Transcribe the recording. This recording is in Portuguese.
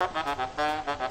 Música